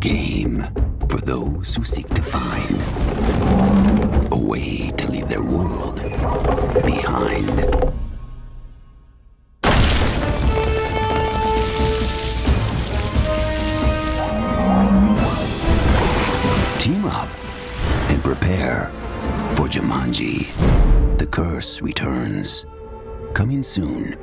game for those who seek to find a way to leave their world behind. Team up and prepare for Jumanji. The curse returns. Coming soon